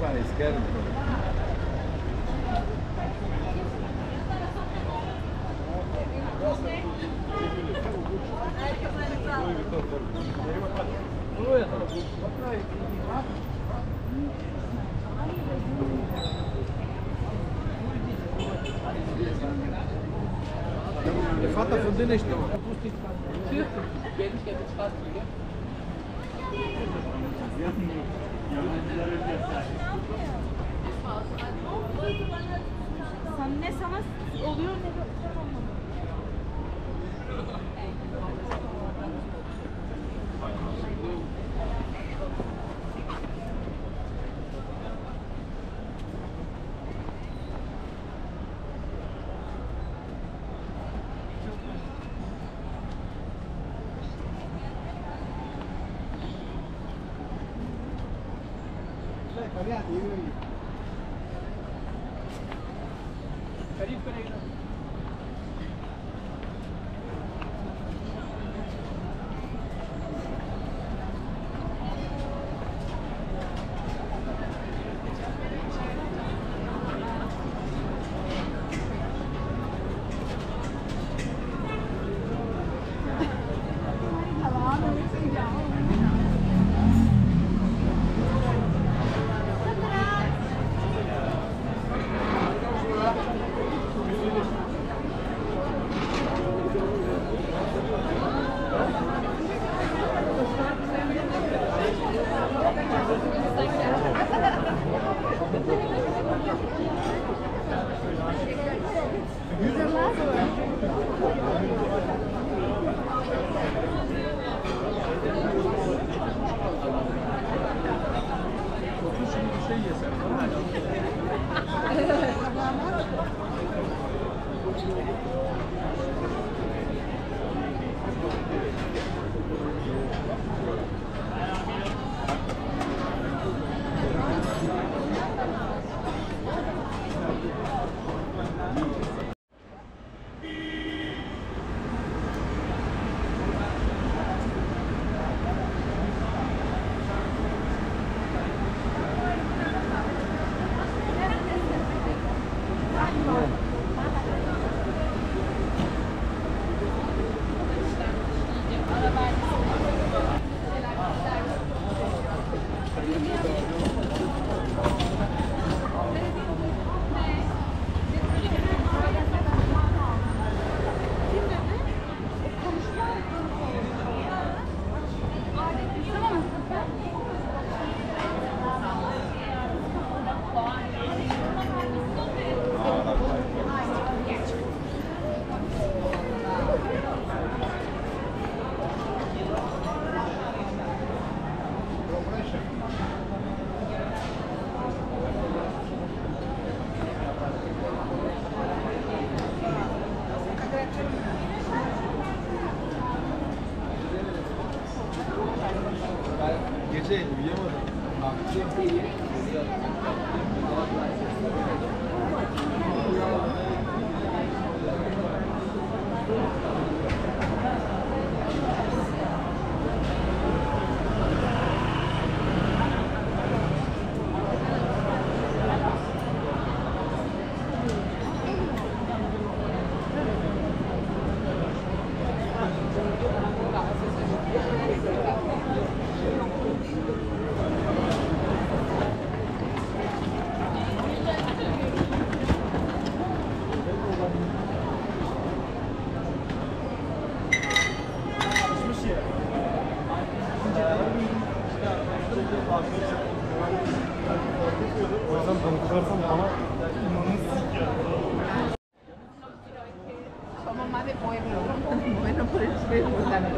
Ne yapar iskerim. Fatta von denen ist noch. Sen ne sana oluyor करीब करेगा। Thank you.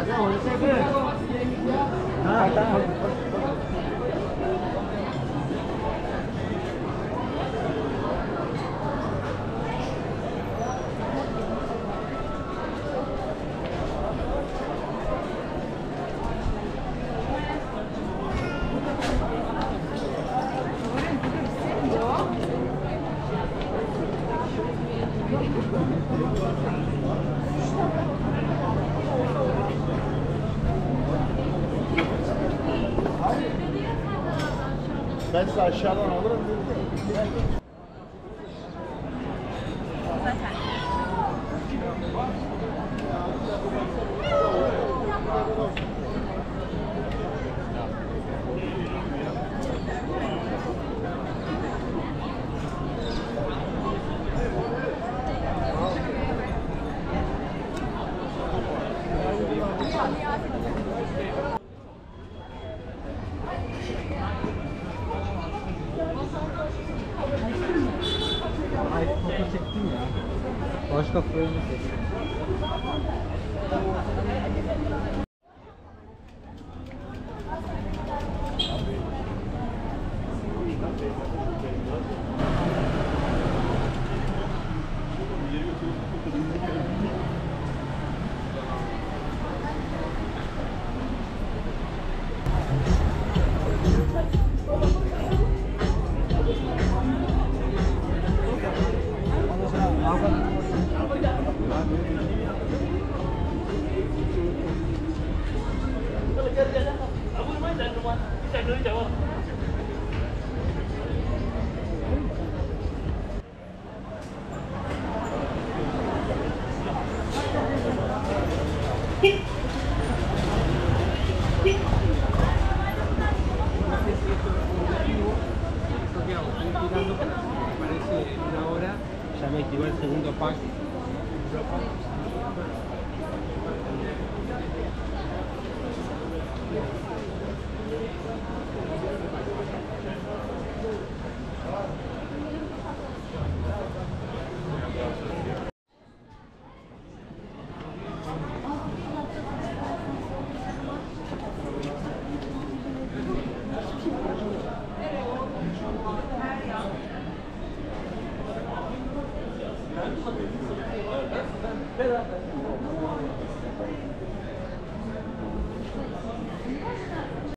好的好的。Ben size aşağıdan alırım. Ay Başka problem yok. segunda parte. Thank